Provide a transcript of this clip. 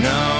no.